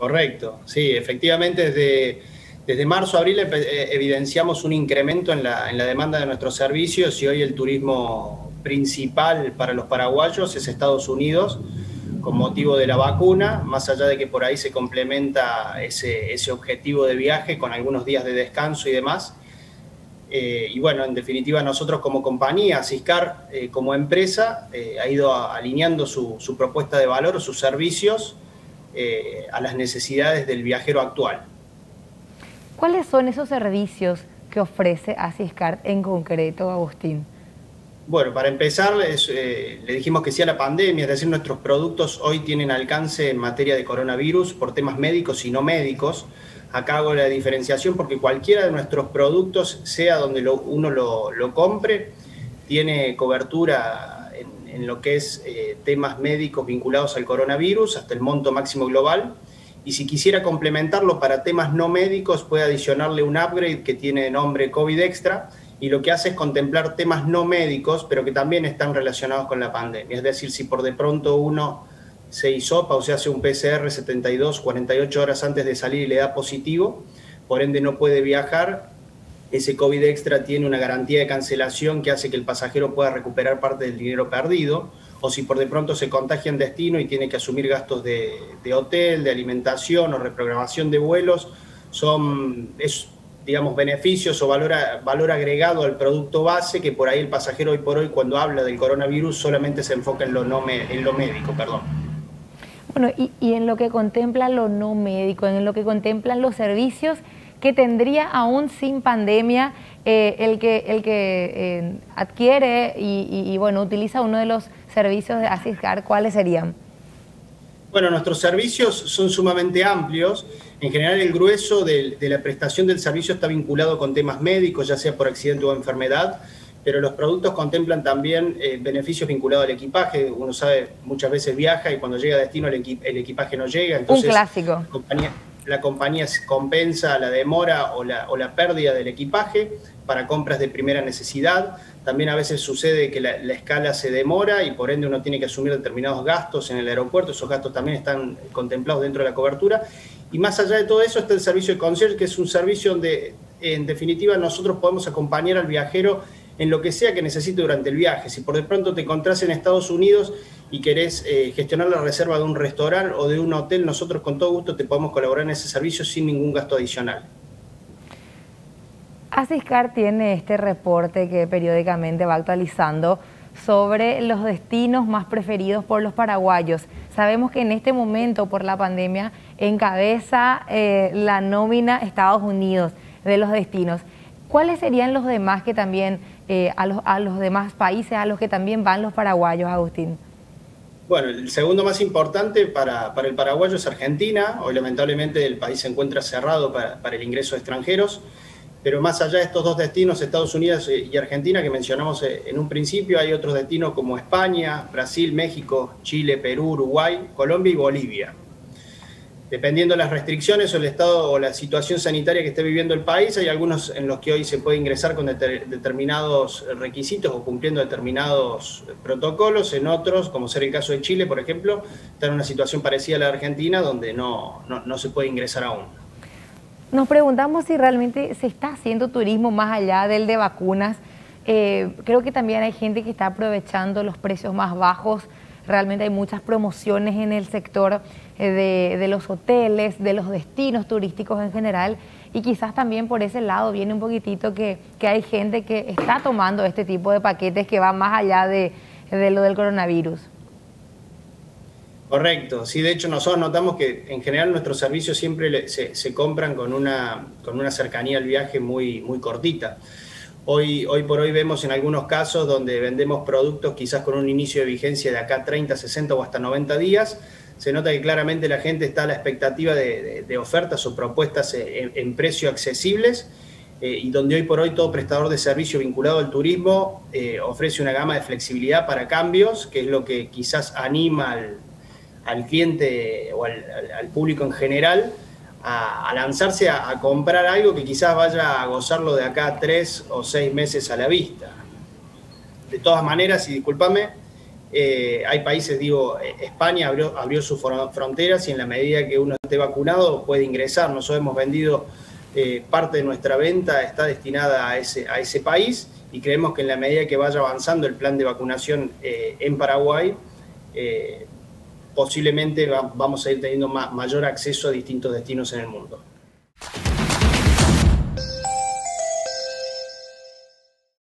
Correcto, sí, efectivamente desde, desde marzo a abril eh, evidenciamos un incremento en la, en la demanda de nuestros servicios y hoy el turismo principal para los paraguayos es Estados Unidos con motivo de la vacuna, más allá de que por ahí se complementa ese, ese objetivo de viaje con algunos días de descanso y demás. Eh, y bueno, en definitiva nosotros como compañía, Ciscar eh, como empresa, ha ido alineando su, su, propuesta de valor, sus servicios a las necesidades del viajero actual. ¿Cuáles son esos servicios que ofrece Ciscar en concreto, Agustín? Bueno, para empezar, le dijimos que sí a la pandemia, es decir, nuestros productos hoy tienen alcance en materia de coronavirus por temas médicos y no médicos. Acá hago la diferenciación porque cualquiera de nuestros productos, sea donde uno lo, compre, tiene cobertura en, lo que es eh, temas médicos vinculados al coronavirus hasta el monto máximo global. Y si quisiera complementarlo para temas no médicos, puede adicionarle un upgrade que tiene nombre COVID Extra y lo que hace es contemplar temas no médicos, pero que también están relacionados con la pandemia. Es decir, si por de pronto uno se hisopa o se hace un PCR 72, 48 horas antes de salir y le da positivo, por ende no puede viajar. Ese COVID extra tiene una garantía de cancelación que hace que el pasajero pueda recuperar parte del dinero perdido, o si por de pronto se contagia en destino y tiene que asumir gastos de, hotel, de alimentación o reprogramación de vuelos, son es, digamos, beneficios o valor, agregado al producto base que por ahí el pasajero hoy por hoy cuando habla del coronavirus solamente se enfoca en lo, no en lo médico. Perdón. Bueno, y, en lo que contempla lo no médico, en lo que contemplan los servicios que tendría aún sin pandemia eh, el que, el que eh, adquiere y, bueno, utiliza uno de los servicios de Asiscar, ¿cuáles serían? Bueno, nuestros servicios son sumamente amplios. En general, el grueso de la prestación del servicio está vinculado con temas médicos, ya sea por accidente o enfermedad pero los productos contemplan también eh, beneficios vinculados al equipaje. Uno sabe, muchas veces viaja y cuando llega a destino el, equipaje no llega. Entonces, Un clásico. Compañía, la compañía compensa la demora o la, o la, pérdida del equipaje para compras de primera necesidad. También a veces sucede que la, escala se demora y por ende uno tiene que asumir determinados gastos en el aeropuerto. Esos gastos también están contemplados dentro de la cobertura. Y más allá de todo eso está el servicio de concierge, que es un servicio donde en definitiva nosotros podemos acompañar al viajero en lo que sea que necesite durante el viaje. Si por de pronto te encontrás en Estados Unidos y querés eh, gestionar la reserva de un restaurante o de un hotel, nosotros con todo gusto te podemos colaborar en ese servicio sin ningún gasto adicional. Asiscar tiene este reporte que periódicamente va actualizando sobre los destinos más preferidos por los paraguayos. Sabemos que en este momento, por la pandemia, encabeza eh, la nómina Estados Unidos de los destinos. ¿Cuáles serían los demás que también eh, a, los, a los demás países a los que también van los paraguayos, Agustín? Bueno, el segundo más importante para, para, el paraguayo es Argentina. Hoy lamentablemente el país se encuentra cerrado para, para, el ingreso de extranjeros, pero más allá de estos dos destinos, Estados Unidos y Argentina, que mencionamos eh, en un principio, hay otros destinos como España, Brasil, México, Chile, Perú, Uruguay, Colombia y Bolivia dependiendo de las restricciones o el estado o la situación sanitaria que esté viviendo el país, hay algunos en los que hoy se puede ingresar con determinados requisitos o cumpliendo determinados protocolos, en otros, como ser el caso de Chile, por ejemplo, está en una situación parecida a la de Argentina, donde no, no, se puede ingresar aún. Nos preguntamos si realmente se está haciendo turismo más allá del de vacunas. Eh, creo que también hay gente que está aprovechando los precios más bajos Realmente hay muchas promociones en el sector eh, de, los hoteles, de los destinos turísticos en general y quizás también por ese lado viene un poquitito que, hay gente que está tomando este tipo de paquetes que va más allá de, lo del coronavirus. Correcto, sí, de hecho nosotros notamos que en general nuestros servicios siempre se, compran con una, con una cercanía al viaje muy, muy cortita. Hoy, hoy por hoy vemos en algunos casos donde vendemos productos quizás con un inicio de vigencia de acá 30, 60 o hasta 90 días. Se nota que claramente la gente está a la expectativa de, ofertas o propuestas en, precio accesibles eh, y donde hoy por hoy todo prestador de servicio vinculado al turismo eh, ofrece una gama de flexibilidad para cambios, que es lo que quizás anima al, cliente o al público en general a, lanzarse a, comprar algo que quizás vaya a gozarlo de acá tres o seis meses a la vista. De todas maneras, y discúlpame, Eh, hay países, digo, España abrió, abrió sus fronteras y en la medida que uno esté vacunado puede ingresar. Nosotros hemos vendido eh, parte de nuestra venta, está destinada a ese, a ese país y creemos que en la medida que vaya avanzando el plan de vacunación eh, en Paraguay, posiblemente vamos a ir teniendo mayor acceso a distintos destinos en el mundo.